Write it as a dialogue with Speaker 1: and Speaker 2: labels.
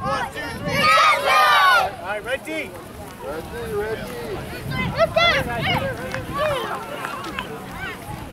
Speaker 1: One, two, three. Yes, All right, red D. Red D, red D. Let's go.